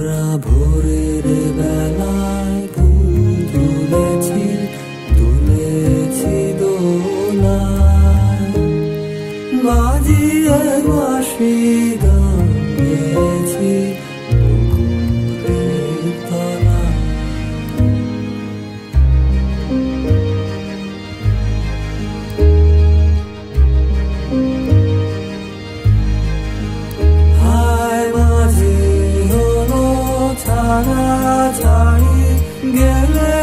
ভরা ভোরের বেলায় ফুল তুলেছি তুলেছি দোলায়। বাজিয়ে বাসি 才别离。